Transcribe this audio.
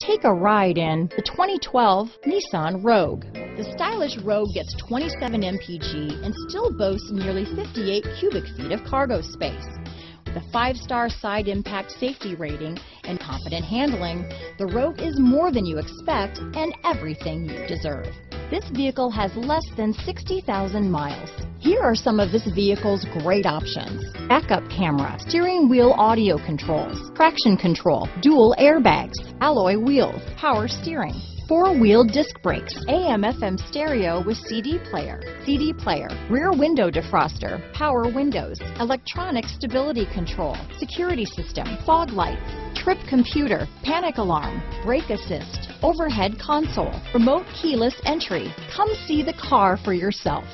Take a ride in the 2012 Nissan Rogue. The stylish Rogue gets 27 mpg and still boasts nearly 58 cubic feet of cargo space. With a five-star side impact safety rating and competent handling, the Rogue is more than you expect and everything you deserve. This vehicle has less than 60,000 miles. Here are some of this vehicle's great options. Backup camera, steering wheel audio controls, traction control, dual airbags, alloy wheels, power steering, four-wheel disc brakes, AM FM stereo with CD player, CD player, rear window defroster, power windows, electronic stability control, security system, fog lights, trip computer, panic alarm, brake assist, overhead console, remote keyless entry. Come see the car for yourself.